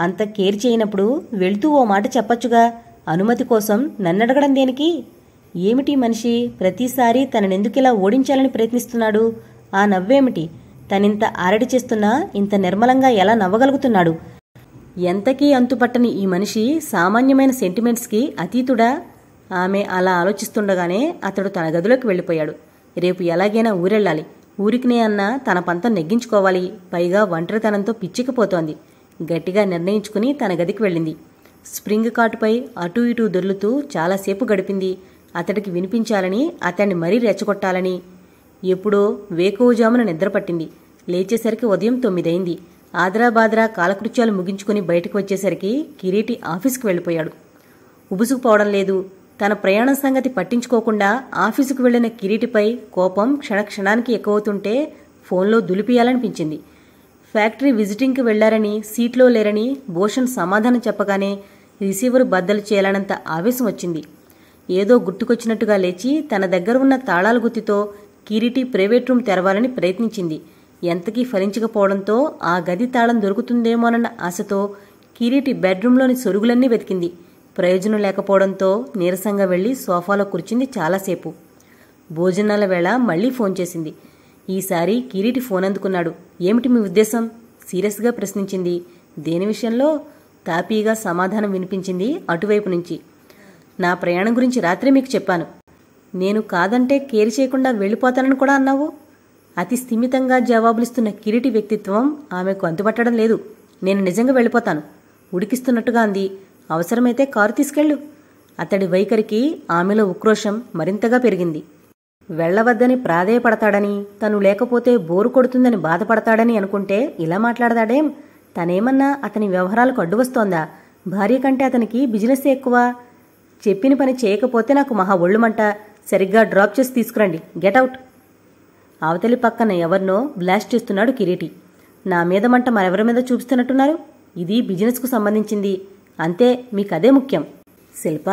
అంత కేర్ చేయనప్పుడు వెళ్తూ ఓ మాట చెప్పొచ్చుగా. అనుమతి కోసం నన్నడగడం దేనికి? ఏమిటి మనిషి ప్రతిసారి తననెందుకిలా ఓడించాలని ప్రయత్నిస్తున్నాడు? ఆ నవ్వేమిటి? తనింత ఆరడి చేస్తున్నా ఇంత నిర్మలంగా ఎలా నవ్వగలుగుతున్నాడు? ఎంతకీ అంతుపట్టని ఈ మనిషి సామాన్యమైన సెంటిమెంట్స్కి అతీతుడా? ఆమె అలా ఆలోచిస్తుండగానే అతడు తన గదిలోకి వెళ్ళిపోయాడు. రేపు ఎలాగైనా ఊరెళ్ళాలి. ఊరికినే అన్నా తన పంతం నెగ్గించుకోవాలి. పైగా ఒంటరితనంతో పిచ్చికిపోతోంది గట్టిగా నిర్ణయించుకుని తన గదికి వెళ్ళింది. స్ప్రింగ్ కాటుపై అటూ ఇటూ దొర్లుతూ చాలాసేపు గడిపింది. అతడికి వినిపించాలని అతన్ని మరీ రెచ్చగొట్టాలని. ఎప్పుడో వేకోజామున నిద్రపట్టింది లేచేసరికి ఉదయం తొమ్మిదైంది. ఆదరాబాదరా కాలకృత్యాలు ముగించుకుని బయటకు వచ్చేసరికి కిరీటి ఆఫీసుకు వెళ్ళిపోయాడు. ఉబుసుకుపోవడం లేదు. తన ప్రయాణం సంగతి పట్టించుకోకుండా ఆఫీసుకు వెళ్ళిన కిరీటిపై కోపం క్షణక్షణానికి ఎక్కువవుతుంటే ఫోన్లో దులిపియాలనిపించింది. ఫ్యాక్టరీ విజిటింగ్కి వెళ్ళారని సీట్లో లేరని భూషణ్ సమాధానం చెప్పగానే రిసీవర్ బద్దలు చేయాలనంత ఆవేశం వచ్చింది. ఏదో గుర్తుకొచ్చినట్టుగా లేచి తన దగ్గర ఉన్న తాళాల గుత్తితో కిరీటి ప్రైవేట్ రూమ్ తెరవాలని ప్రయత్నించింది. ఎంతకీ ఫలించకపోవడంతో ఆ గది తాళం దొరుకుతుందేమోనన్న ఆశతో కిరీటి బెడ్రూమ్లోని సొరుగులన్నీ వెతికింది. ప్రయోజనం లేకపోవడంతో నీరసంగా వెళ్ళి సోఫాలో కూర్చుంది చాలాసేపు. భోజనాల వేళ మళ్ళీ ఫోన్ చేసింది. ఈసారి కిరీటి ఫోన్ అందుకున్నాడు ఏమిటి మీ ఉద్దేశం? సీరియస్గా ప్రశ్నించింది. దేని విషయంలో? తాపీగా సమాధానం వినిపించింది అటువైపు నుంచి. నా ప్రయాణం గురించి రాత్రి మీకు చెప్పాను. నేను కాదంటే కేర్ చేయకుండా వెళ్ళిపోతానని కూడా అన్నావు? అతి స్థిమితంగా జవాబులిస్తున్న కిరీటి వ్యక్తిత్వం ఆమెకు అంతుపట్టడం లేదు. నేను నిజంగా వెళ్ళిపోతాను. ఉడికిస్తున్నట్టుగా అంది. అవసరమైతే కారు తీసుకెళ్ళు. అతడి వైఖరికి ఆమెలో ఉక్రోషం మరింతగా పెరిగింది. వెళ్ళవద్దని ప్రాధేయపడతాడని తను లేకపోతే బోరు కొడుతుందని బాధపడతాడని అనుకుంటే ఇలా మాట్లాడదాడేం తనేమన్నా అతని వ్యవహారాలకు అడ్డు వస్తోందా భార్య కంటే అతనికి బిజినెస్ ఎక్కువ. చెప్పిన పని చేయకపోతే నాకు మహా ఒళ్ళుమంట. సరిగ్గా డ్రాప్ చేసి తీసుకురండి. గెటౌట్ అవతలి పక్కన ఎవరినో బ్లాస్ట్ చేస్తున్నాడు కిరీటి. నా మీద మంట మరెవరి మీద చూపిస్తున్నట్టున్నారు? ఇది బిజినెస్కు సంబంధించింది. అంతే మీకదే ముఖ్యం. శిల్ప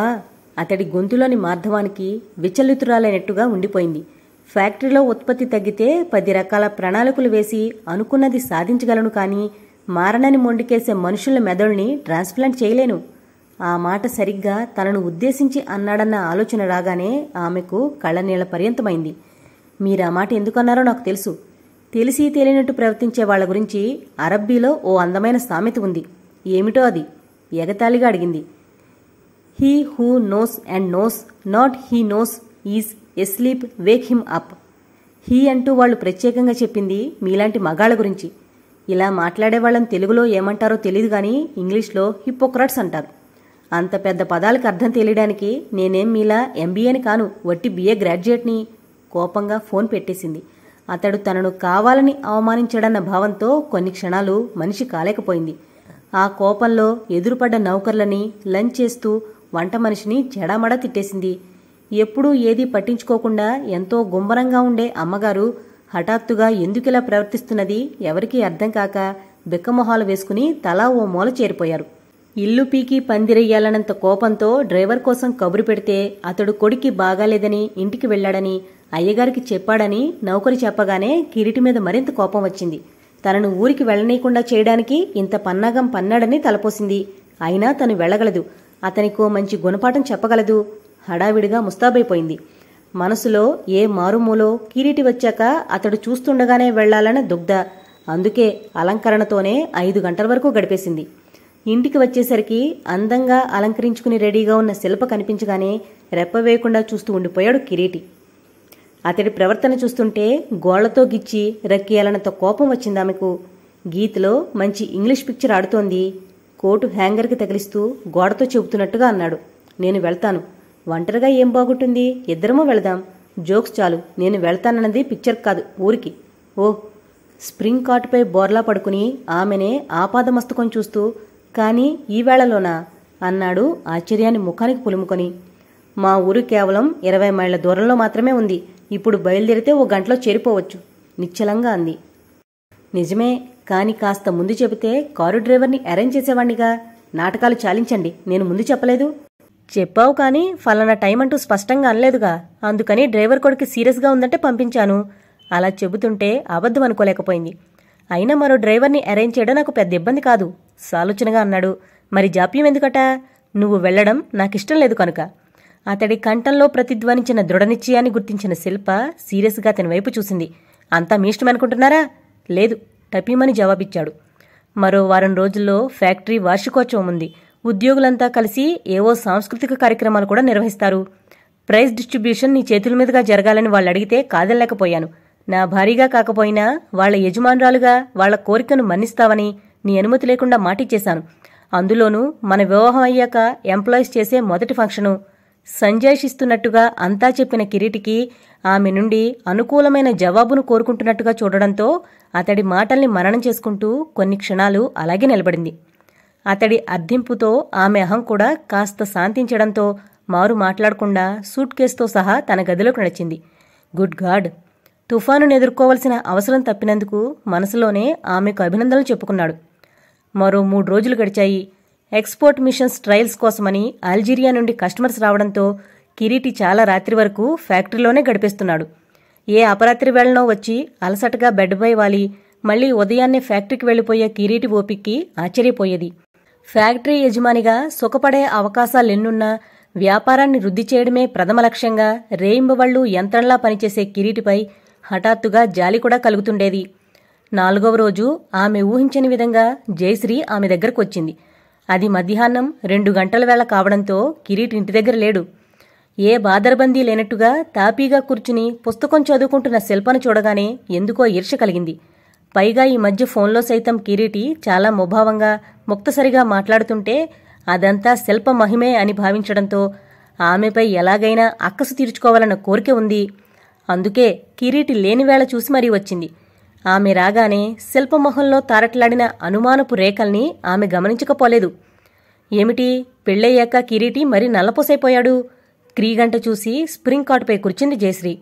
అతడి గొంతులోని మార్ధవానికి విచలితురాలైనట్టుగా ఉండిపోయింది. ఫ్యాక్టరీలో ఉత్పత్తి తగ్గితే పది రకాల ప్రణాళికలు వేసి అనుకున్నది సాధించగలను కానీ మారణని మొండికేసే మనుషుల మెదడుని ట్రాన్స్ప్లాంట్ చేయలేను. ఆ మాట సరిగ్గా తనను ఉద్దేశించి అన్నాడన్న ఆలోచన రాగానే ఆమెకు కళ్ళనీళ్ళ పర్యంతమైంది. ఆ మాట ఎందుకన్నారో నాకు తెలుసు. తెలిసి తెలియనట్టు ప్రవర్తించే వాళ్ళ గురించి అరబ్బీలో ఓ అందమైన సామెత ఉంది. ఏమిటో అది? ఎగతాళిగా అడిగింది. He who knows and knows not he knows is asleep wake him up he అంటూ వాళ్ళు ప్రత్యేకంగా చెప్పింది మీలాంటి మగాళ్ళ గురించి. ఇలా మాట్లాడే వాళ్ళని తెలుగులో ఏమంటారో తెలియదు కానీ ఇంగ్లీష్లో హిపోక్రాట్స్ అంటారు. అంత పెద్ద పదాలకు అర్థం తెలియడానికి నేనేం మీలా ఎంబీఏని కాను వట్టి బిఏ గ్రాడ్యుయేట్ని కోపంగా ఫోన్ పెట్టేసింది. అతడు తనను కావాలని అవమానించాడన్న భావంతో కొన్ని క్షణాలు మనిషి కాలేకపోయింది. ఆ కోపంలో ఎదురుపడ్డ నౌకర్లని లంచ్ చేస్తూ వంట మనిషిని చెడామడా తిట్టేసింది. ఎప్పుడూ ఏదీ పట్టించుకోకుండా ఎంతో గుంభరంగా ఉండే అమ్మగారు హఠాత్తుగా ఎందుకిలా ప్రవర్తిస్తున్నది ఎవరికీ అర్థం కాక బిక్కమొహాలు వేసుకుని తలా ఓ మూల చేరిపోయారు. ఇల్లు పీకి పందిరెయ్యాలన్నంత కోపంతో డ్రైవర్ కోసం కబురు పెడితే అతడు కొడుక్కి బాగాలేదని ఇంటికి వెళ్ళాడని అయ్యగారికి చెప్పాడని నౌకరి చెప్పగానే కిరీటి మీద మరింత కోపం వచ్చింది. తనను ఊరికి వెళ్ళనీయకుండా చేయడానికి ఇంత పన్నాగం పన్నాడని తలపోసింది. అయినా తను వెళ్ళగలదు అతనికో మంచి గుణపాఠం చెప్పగలదు. హడావిడిగా ముస్తాబైపోయింది. మనసులో ఏ మారుమూలో కిరీటి వచ్చాక అతడు చూస్తుండగానే వెళ్ళాలన్న దుగ్ధ. అందుకే అలంకరణతోనే ఐదు గంటల వరకు గడిపేసింది. ఇంటికి వచ్చేసరికి అందంగా అలంకరించుకుని రెడీగా ఉన్న శిల్ప కనిపించగానే రెప్ప వేయకుండా చూస్తూ ఉండిపోయాడు కిరీటి. అతడి ప్రవర్తన చూస్తుంటే గోళ్ళతో గిచ్చి రక్కియాలన్నంత కోపం వచ్చింది ఆమెకు గీత్లో మంచి ఇంగ్లీష్ పిక్చర్ ఆడుతోంది. కోటు హ్యాంగర్కి తగిలిస్తూ గోడతో చెబుతున్నట్టుగా అన్నాడు. నేను వెళ్తాను. ఒంటరిగా ఏం బాగుంటుంది? ఇద్దరమూ వెళదాం. జోక్స్ చాలు. నేను వెళ్తానన్నది పిక్చర్ కాదు ఊరికి. ఓ! స్ప్రింగ్ కాటుపై బోర్లా పడుకుని ఆమెనే ఆపాదమస్తకం చూస్తూ కానీ ఈ వేళలోనా? అన్నాడు ఆశ్చర్యాన్ని ముఖానికి పులుముకొని. మా ఊరు కేవలం ఇరవై మైళ్ళ దూరంలో మాత్రమే ఉంది. ఇప్పుడు బయలుదేరితే ఓ గంటలో చేరిపోవచ్చు నిశ్చలంగా అంది. నిజమే. కాని కాస్త ముందు చెబితే కారు డ్రైవర్ని అరేంజ్ చేసేవాణ్ణిగా. నాటకాలు చాలించండి నేను ముందు చెప్పలేదు. చెప్పావు కానీ ఫలానా టైం అంటూ స్పష్టంగా అనలేదుగా. అందుకని డ్రైవర్ కొడుకు సీరియస్గా ఉందంటే పంపించాను. అలా చెబుతుంటే అబద్ధం అనుకోలేకపోయింది. అయినా మరో డ్రైవర్ని అరేంజ్ చేయడం నాకు పెద్ద ఇబ్బంది కాదు సాలోచనగా అన్నాడు. మరి జాప్యం ఎందుకట? నువ్వు వెళ్ళడం నాకిష్టం లేదు కనుక. అతడి కంఠంలో ప్రతిధ్వనించిన దృఢనిశ్చయాన్ని గుర్తించిన శిల్ప సీరియస్గా అతని వైపు చూసింది. అంతా మీ ఇష్టమనుకుంటున్నారా లేదు. టపీమని జవాబిచ్చాడు. మరో వారం రోజుల్లో ఫ్యాక్టరీ వార్షికోత్సవం ఉంది. ఉద్యోగులంతా కలిసి ఏవో సాంస్కృతిక కార్యక్రమాలు కూడా నిర్వహిస్తారు. ప్రైజ్ డిస్ట్రిబ్యూషన్ నీ చేతుల మీదుగా జరగాలని వాళ్ళు అడిగితే కాదనలేకపోయాను. నా భారీగా కాకపోయినా వాళ్ళ యజమానురాలుగా వాళ్ళ కోరికను మన్నిస్తావని నీ అనుమతి లేకుండా మాటిచ్చేశాను. అందులోనూ మన వివాహం అయ్యాక ఎంప్లాయీస్ చేసే మొదటి ఫంక్షను సంజాయిషిస్తున్నట్టుగా అంతా చెప్పిన కిరీటికి ఆమె నుండి అనుకూలమైన జవాబును కోరుకుంటున్నట్టుగా చూడడంతో అతడి మాటల్ని మరణం చేసుకుంటూ కొన్ని క్షణాలు అలాగే నిలబడింది. అతడి అర్థింపుతో ఆమె అహం కూడా కాస్త శాంతించడంతో మారు మాట్లాడకుండా సూట్ కేసుతో సహా తన గదిలోకి నడిచింది. Good God! తుఫానును ఎదుర్కోవలసిన అవసరం తప్పినందుకు మనసులోనే ఆమెకు అభినందనలు చెప్పుకున్నాడు. మరో మూడు రోజులు గడిచాయి. ఎక్స్పోర్ట్ మిషన్స్ ట్రయల్స్ కోసమని అల్జీరియా నుండి కస్టమర్స్ రావడంతో కిరీటి చాలా రాత్రి వరకు ఫ్యాక్టరీలోనే గడిపేస్తున్నాడు. ఏ అపరాత్రి వేళనో వచ్చి అలసటగా బెడ్పై వాలి మళ్ళీ ఉదయాన్నే ఫ్యాక్టరీకి వెళ్ళిపోయే కిరీటి ఓపిక్కి ఆశ్చర్యపోయేది. ఫ్యాక్టరీ యజమానిగా సుఖపడే అవకాశాలెన్నున్నా వ్యాపారాన్ని వృద్ధి చేయడమే ప్రథమ లక్ష్యంగా రేయింబవళ్ళు యంత్రంలా పనిచేసే కిరీటిపై హఠాత్తుగా జాలి కూడా కలుగుతుండేది. నాలుగవ రోజు ఆమె ఊహించని విధంగా జయశ్రీ ఆమె దగ్గరకు వచ్చింది అది మధ్యాహ్నం రెండు గంటల వేళ కావడంతో కిరీట్ ఇంటి దగ్గర లేడు. ఏ బాదరబందీ లేనట్టుగా తాపీగా కూర్చుని పుస్తకం చదువుకుంటున్న శిల్పను చూడగానే ఎందుకో ఈర్ష కలిగింది. పైగా ఈ మధ్య ఫోన్లో సైతం కిరీటి చాలా ముభావంగా ముక్తసరిగా మాట్లాడుతుంటే అదంతా శిల్ప మహిమే అని భావించడంతో ఆమెపై ఎలాగైనా అక్కసు తీర్చుకోవాలన్న కోరిక ఉంది. అందుకే కిరీటి లేనివేళ చూసి మరీ వచ్చింది. ఆమె రాగానే శిల్పమొహంలో తారట్లాడిన అనుమానపు రేఖల్ని ఆమె గమనించకపోలేదు. ఏమిటి? పెళ్ళయ్యాక కిరీటి మరి నల్లపోసైపోయాడు? క్రీగంట చూసి స్ప్రింగ్ కాటుపై కూర్చుంది జయశ్రీ.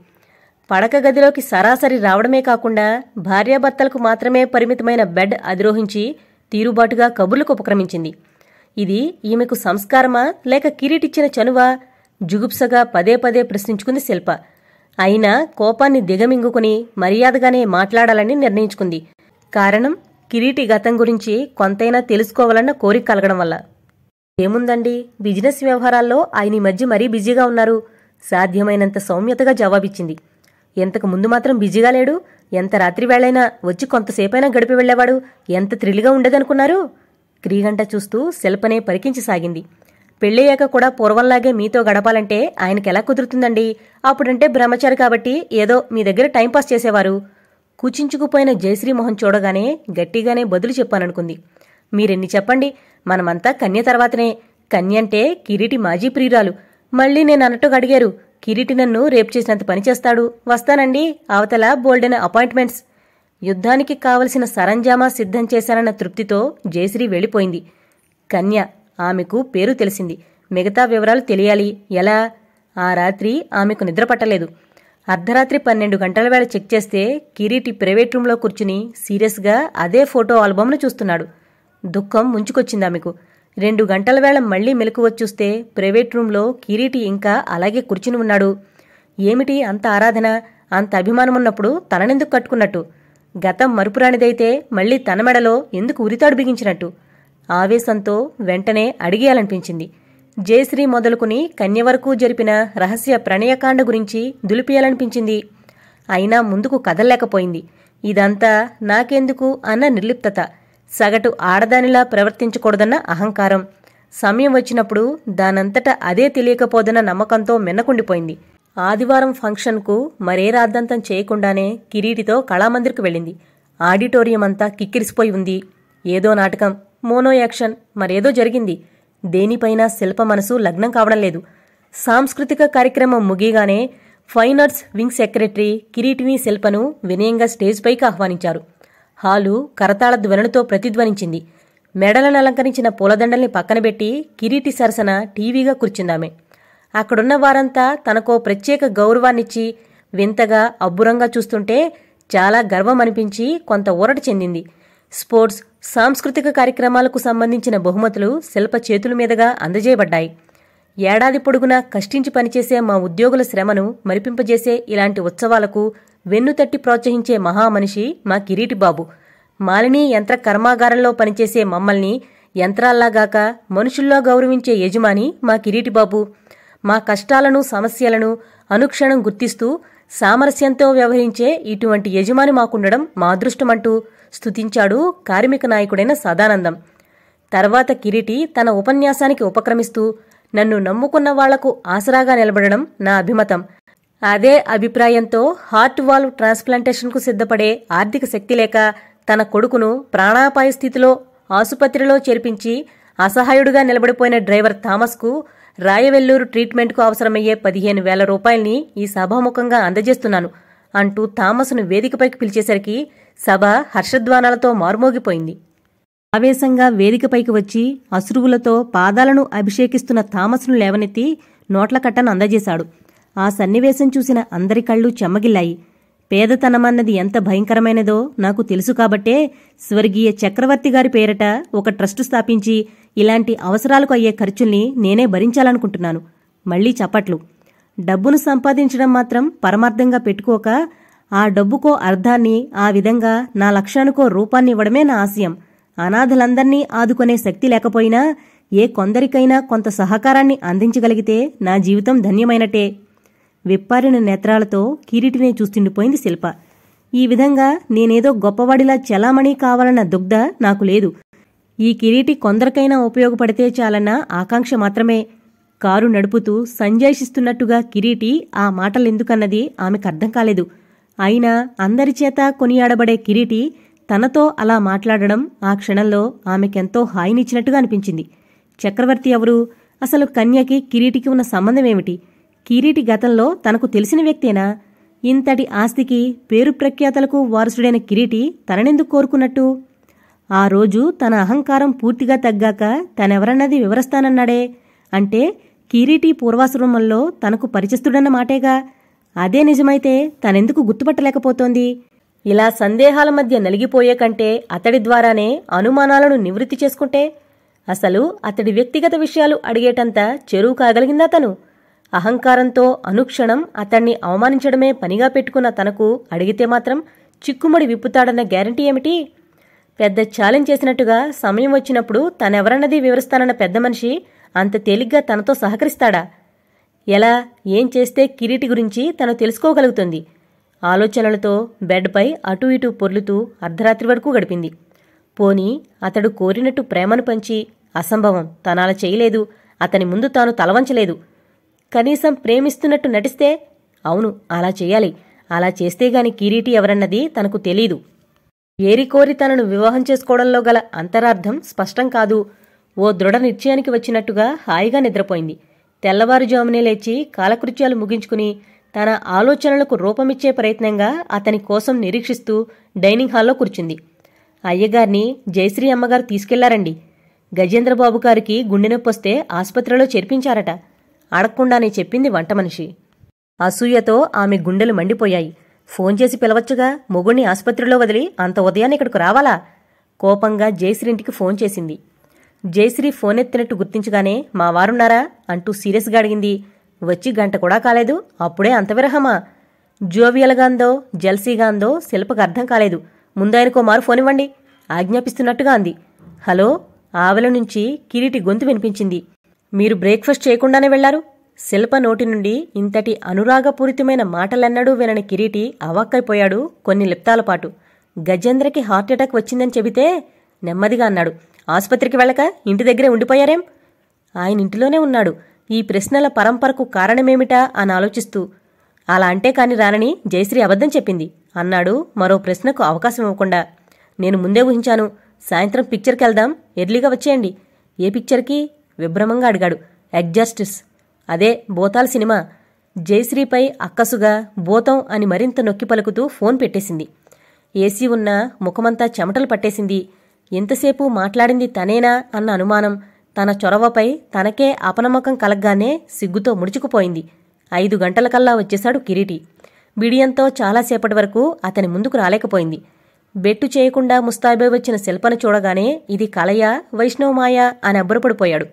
పడక గదిలోకి సరాసరి రావడమే కాకుండా భార్యాభర్తలకు మాత్రమే పరిమితమైన బెడ్ అధిరోహించి తీరుబాటుగా కబుర్లకు ఉపక్రమించింది. ఇది ఈమెకు సంస్కారమా లేక కిరీటిచ్చిన చనువా? జుగుప్సగా పదే పదే ప్రశ్నించుకుంది శిల్ప. అయినా కోపాన్ని దిగమింగుకుని మర్యాదగానే మాట్లాడాలని నిర్ణయించుకుంది. కారణం కిరీటి గతం గురించి కొంతైనా తెలుసుకోవాలన్న కోరిక కలగడం వల్ల. ఏముందండి? బిజినెస్ వ్యవహారాల్లో ఆయన ఈ మధ్య మరీ బిజీగా ఉన్నారు. సాధ్యమైనంత సౌమ్యతగా జవాబిచ్చింది. ఎంతకు ముందు మాత్రం బిజీగా లేడు. ఎంత రాత్రి వేళైనా వచ్చి కొంతసేపైనా గడిపి వెళ్ళేవాడు ఎంత థ్రిల్గా ఉండేదనుకున్నారు? క్రీగంట చూస్తూ శిల్పనే పరికించి సాగింది. పెళ్ళయ్యాక కూడా పూర్వంలాగే మీతో గడపాలంటే ఆయనకి ఎలా కుదురుతుందండి? అప్పుడంటే బ్రహ్మచారి కాబట్టి ఏదో మీ దగ్గర టైంపాస్ చేసేవారు. కూచించుకుపోయిన జయశ్రీమోహన్ మొహం చూడగానే గట్టిగానే బదులు చెప్పాననుకుంది మీరెన్ని చెప్పండి? మనమంతా కన్య తర్వాతనే. కన్య అంటే కిరీటి మాజీ ప్రియురాలు. మళ్ళీ నేను అన్నట్టుగా అడిగారు. కిరీటి నన్ను రేపు చేసినంత పనిచేస్తాడు వస్తానండి. అవతల బోల్డెన్ అపాయింట్మెంట్స్. యుద్ధానికి కావలసిన సరంజామా సిద్ధం చేశానన్న తృప్తితో జయశ్రీ వెళ్ళిపోయింది. కన్య ఆమెకు పేరు తెలిసింది. మిగతా వివరాలు తెలియాలి. ఎలా? ఆ రాత్రి ఆమెకు నిద్ర పట్టలేదు. అర్ధరాత్రి పన్నెండు గంటల వేళ చెక్ చేస్తే కిరీటి ప్రైవేట్ రూమ్లో కూర్చుని సీరియస్గా అదే ఫోటో ఆల్బమ్ను చూస్తున్నాడు. దుఃఖం ముంచుకొచ్చింది ఆమెకు. రెండు గంటల వేళ మళ్ళీ మెలకువ చూస్తే ప్రైవేట్ రూంలో కిరీటి ఇంకా అలాగే కూర్చుని ఉన్నాడు. ఏమిటి అంత ఆరాధన? అంత అభిమానమున్నప్పుడు తననెందుకు కట్టుకున్నట్టు? గతం మరుపురానిదైతే మళ్ళీ తన మెడలో ఎందుకు ఉరితాడు బిగించినట్టు? ఆవేశంతో వెంటనే అడిగేయాలనిపించింది. జయశ్రీ మొదలుకుని కన్య వరకు జరిపిన రహస్య ప్రణయకాండ గురించి దులిపేయాలనిపించింది. అయినా ముందుకు కదలలేకపోయింది. ఇదంతా నాకెందుకు అన్న నిర్లిప్తత. సగటు ఆడదానిలా ప్రవర్తించకూడదన్న అహంకారం. సమయం వచ్చినప్పుడు దానంతట అదే తెలియకపోదన్న నమ్మకంతో మిన్నకుండిపోయింది. ఆదివారం ఫంక్షన్కు మరే రాద్దంతం చేయకుండానే కిరీటితో కళామందిర్కు వెళ్ళింది. ఆడిటోరియం అంతా కిక్కిరిసిపోయి ఉంది. ఏదో నాటకం. మోనో యాక్షన్ మరేదో జరిగింది. దేనిపైన శిల్ప మనసు లగ్నం కావడం లేదు. సాంస్కృతిక కార్యక్రమం ముగియగానే ఫైన్ ఆర్ట్స్ వింగ్ సెక్రటరీ కిరీటిని శిల్పను వినయంగా స్టేజ్ పైకి ఆహ్వానించారు. హాలు కరతాళ ధ్వనులతో ప్రతిధ్వనించింది. మెడలను అలంకరించిన పూలదండల్ని పక్కనబెట్టి కిరీటి సరసన టీవీగా కూర్చుందామె. అక్కడున్న వారంతా తనకో ప్రత్యేక గౌరవాన్నిచ్చి వింతగా అబ్బురంగా చూస్తుంటే చాలా గర్వం అనిపించి కొంత ఊరట చెందింది. స్పోర్ట్స్ సాంస్కృతిక కార్యక్రమాలకు సంబంధించిన బహుమతులు శిల్ప చేతుల మీదుగా అందజేయబడ్డాయి. ఏడాది పొడుగునా కష్టించి పనిచేసే మా ఉద్యోగుల శ్రమను మరిపింపజేసే ఇలాంటి ఉత్సవాలకు వెన్నుతట్టి ప్రోత్సహించే మహామనిషి మా కిరీటిబాబు. మాలిని యంత్ర కర్మాగారంలో పనిచేసే మమ్మల్ని యంత్రాల్లాగాక మనుషుల్లో గౌరవించే యజమాని మా కిరీటిబాబు. మా కష్టాలను సమస్యలను అనుక్షణం గుర్తిస్తూ సామరస్యంతో వ్యవహరించే ఇటువంటి యజమాని మాకుండడం మా అదృష్టమంటూ స్తుతించాడు కార్మిక నాయకుడైన సదానందం. తర్వాత కిరీటి తన ఉపన్యాసానికి ఉపక్రమిస్తూ నన్ను నమ్ముకున్న వాళ్ళకు ఆసరాగా నిలబడడం నా అభిమతం. అదే అభిప్రాయంతో హార్ట్ వాల్వ్ ట్రాన్స్ప్లాంటేషన్కు సిద్ధపడే ఆర్థిక శక్తి లేక తన కొడుకును ప్రాణాపాయ స్థితిలో ఆసుపత్రిలో చేర్పించి అసహాయుడుగా నిలబడిపోయిన డ్రైవర్ థామస్కు రాయవెల్లూరు ట్రీట్మెంట్కు అవసరమయ్యే పదిహేను వేల రూపాయల్ని ఈ సభాముఖంగా అందజేస్తున్నాను అంటూ థామస్ను వేదికపైకి పిలిచేసరికి సభ హర్షధ్వానాలతో మారుమోగిపోయింది. ఆవేశంగా వేదికపైకి వచ్చి అశ్రువులతో పాదాలను అభిషేకిస్తున్న థామస్ను లేవనెత్తి నోట్ల కట్టను అందజేశాడు. ఆ సన్నివేశం చూసిన అందరి కళ్ళు చెమ్మగిల్లాయి పేదతనమన్నది ఎంత భయంకరమైనదో నాకు తెలుసు కాబట్టే స్వర్గీయ చక్రవర్తి గారి పేరట ఒక ట్రస్టు స్థాపించి ఇలాంటి అవసరాలకు అయ్యే ఖర్చుల్ని నేనే భరించాలనుకుంటున్నాను. మళ్ళీ చప్పట్లు. డబ్బును సంపాదించడం మాత్రం పరమార్థంగా పెట్టుకోక ఆ డబ్బుకో అర్థాన్ని ఆ విధంగా నా లక్ష్యానికో రూపాన్ని ఇవ్వడమే నా ఆశయం. అనాథలందర్నీ ఆదుకునే శక్తి లేకపోయినా ఏ కొందరికైనా కొంత సహకారాన్ని అందించగలిగితే నా జీవితం ధన్యమైనట్టే. విప్పారిన నేత్రాలతో కిరీటినే చూస్తుండిపోయింది శిల్ప. ఈ విధంగా నేనేదో గొప్పవాడిలా చలామణి కావాలన్న దుగ్ధ నాకు లేదు. ఈ కిరీటి కొందరికైనా ఉపయోగపడితే చాలన్న ఆకాంక్ష మాత్రమే. కారు నడుపుతూ సంజాయిషిస్తున్నట్టుగా కిరీటి ఆ మాటలెందుకన్నది ఆమెకు అర్థం కాలేదు. అయినా అందరిచేత కొనియాడబడే కిరీటి తనతో అలా మాట్లాడడం ఆ క్షణంలో ఆమెకెంతో హాయినిచ్చినట్టుగా అనిపించింది. చక్రవర్తి ఎవరు? అసలు కన్యకి కిరీటికి ఉన్న సంబంధమేమిటి? కిరీటి గతంలో తనకు తెలిసిన వ్యక్తేనా? ఇంతటి ఆస్తికి పేరు ప్రఖ్యాతలకు వారసుడైన కిరీటి తననెందుకు కోరుకున్నట్టు? ఆ రోజు తన అహంకారం పూర్తిగా తగ్గాక తనెవరన్నది వివరిస్తానన్నాడే. అంటే కిరీటి పూర్వాశ్రమంలో తనకు పరిచిస్తుడన్న మాటేగా. అదే నిజమైతే తనెందుకు గుర్తుపట్టలేకపోతోంది. ఇలా సందేహాల మధ్య నలిగిపోయే కంటే అతడి ద్వారానే అనుమానాలను నివృత్తి చేసుకుంటే అసలు అతడి వ్యక్తిగత విషయాలు అడిగేటంత చెరువు కాగలిగిందా తను? అహంకారంతో అనుక్షణం అతన్ని అవమానించడమే పనిగా పెట్టుకున్న తనకు అడిగితే మాత్రం చిక్కుముడి విప్పుతాడన్న గ్యారంటీ ఏమిటి? పెద్ద ఛాలెంజ్ చేసినట్టుగా సమయం వచ్చినప్పుడు తనెవరన్నది వివరిస్తానన్న పెద్ద మనిషి అంత తేలిగ్గా తనతో సహకరిస్తాడా? ఎలా ఏం చేస్తే కిరీటి గురించి తను తెలుసుకోగలుగుతుంది? ఆలోచనలతో బెడ్పై అటూ ఇటూ పొర్లుతూ అర్ధరాత్రి వరకు గడిపింది. పోనీ అతడు కోరినట్టు ప్రేమను పంచి అసంభవం తనాల చేయలేదు అతని ముందు తాను తలవంచలేదు. కనీసం ప్రేమిస్తున్నట్టు నటిస్తే అవును అలా చేయాలి. అలా చేస్తే గాని కిరీటి ఎవరన్నది తనకు తెలీదు. ఏరికోరి తనను వివాహం చేసుకోవడంలో గల అంతరార్థం స్పష్టం కాదు. ఓ దృఢ నిశ్చయానికి వచ్చినట్టుగా హాయిగా నిద్రపోయింది. తెల్లవారుజామునే లేచి కాలకృత్యాలు ముగించుకుని తన ఆలోచనలకు రూపమిచ్చే ప్రయత్నంగా అతని కోసం నిరీక్షిస్తూ డైనింగ్ హాల్లో కూర్చుంది. అయ్యగారిని జయశ్రీ అమ్మగారు తీసుకెళ్ళారండి. గజేంద్రబాబు గారికి గుండె నొప్పొస్తే ఆసుపత్రిలో చేర్పించారట. అడగకుండానే చెప్పింది వంట మనిషి. అసూయతో ఆమె గుండెలు మండిపోయాయి. ఫోన్ చేసి పిలవచ్చుగా. మొగుణ్ణి ఆసుపత్రిలో వదిలి అంత ఉదయాన్నే ఇక్కడికి రావాలా? కోపంగా జయశ్రీంటికి ఫోన్ చేసింది. జయశ్రీ ఫోన్ ఎత్తినట్టు గుర్తించగానే మా వారున్నారా? అంటూ సీరియస్గా అడిగింది. వచ్చి గంట కూడా కాలేదు. అప్పుడే అంత విరహమా? జోవియల్గా అందో జల్సీగా అందో శిల్పకు అర్థం కాలేదు. ముందాయనకో మారు ఫోన్ ఇవ్వండి. ఆజ్ఞాపిస్తున్నట్టుగా అంది. హలో? ఆవల నుంచి కిరీటి గొంతు వినిపించింది. మీరు బ్రేక్ఫాస్ట్ చేయకుండానే వెళ్ళారు శిల్ప నోటి నుండి ఇంతటి అనురాగపూరితమైన మాటలెన్నడూ వినని కిరీటి అవాక్కైపోయాడు కొన్ని లిప్తాల పాటు. గజేంద్రకి హార్ట్అటాక్ వచ్చిందని చెబితే నెమ్మదిగా అన్నాడు. ఆసుపత్రికి వెళ్ళక ఇంటి దగ్గరే ఉండిపోయారేం? ఆయన ఇంటిలోనే ఉన్నాడు. ఈ ప్రశ్నల పరంపరకు కారణమేమిటా అని ఆలోచిస్తూ. అలా అంటే కాని రానని జయశ్రీ అబద్ధం చెప్పింది. అన్నాడు. మరో ప్రశ్నకు అవకాశం ఇవ్వకుండా. నేను ముందే ఊహించాను. సాయంత్రం పిక్చర్కి వెళ్దాం. ఎర్లీగా వచ్చేయండి. ఏ పిక్చర్కి? విభ్రమంగా అడిగాడు. ఎగ్జాస్టిస్ అదే బోతాల్ సినిమా. జయశ్రీపై అక్కసుగా బోతం అని మరింత నొక్కి పలుకుతూ ఫోన్ పెట్టేసింది. ఏసీ ఉన్న ముఖమంతా చెమటలు పట్టేసింది. ఎంతసేపు మాట్లాడింది తనేనా అన్న అనుమానం తన చొరవపై తనకే అపనమ్మకం కలగ్గానే సిగ్గుతో ముడుచుకుపోయింది. ఐదు గంటలకల్లా వచ్చేశాడు కిరీటి. బిడియంతో చాలాసేపటి వరకు అతని ముందుకు రాలేకపోయింది. బెట్టు చేయకుండా ముస్తాబే వచ్చిన శిల్పను చూడగానే ఇది కలయా వైష్ణవమాయ అని అబ్బురపడిపోయాడు.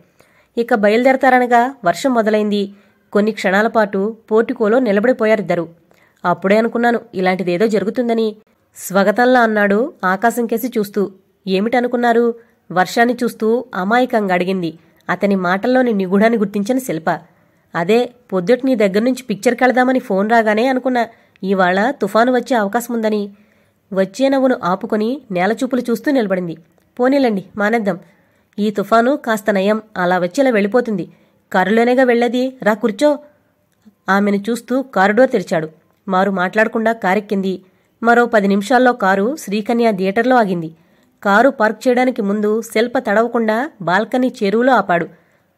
ఇక బయలుదేరతారనగా వర్షం మొదలైంది. కొన్ని క్షణాల పాటు పోర్టికోలో నిలబడిపోయారిద్దరు. అప్పుడే అనుకున్నాను ఇలాంటిదేదో జరుగుతుందని. స్వగతంలా అన్నాడు ఆకాశం కేసి చూస్తూ. ఏమిటనుకున్నారు? వర్షాన్ని చూస్తూ అమాయకంగా అడిగింది. అతని మాటల్లోని నిగూఢాన్ని గుర్తించిన శిల్ప. అదే పొద్దుటి నీ దగ్గర నుంచి పిక్చర్కి వెళదామని ఫోన్ రాగానే అనుకున్నా. ఇవాళ తుఫాను వచ్చే అవకాశం ఉందని వచ్చే నవ్వును ఆపుకొని నేలచూపులు చూస్తూ నిలబడింది. పోనీలండి మానేద్దాం. ఈ తుఫాను కాస్త నయం అలా వచ్చేలా వెళ్ళిపోతుంది. కారులోనేగా వెళ్ళేది రా కూర్చో. ఆమెను చూస్తూ కారిడోర్ తెరిచాడు. మారు మాట్లాడకుండా కారెక్కింది. మరో పది నిమిషాల్లో కారు శ్రీకన్య థియేటర్లో ఆగింది. కారు పార్క్ చేయడానికి ముందు శిల్ప తడవకుండా బాల్కనీ చెరువులో ఆపాడు.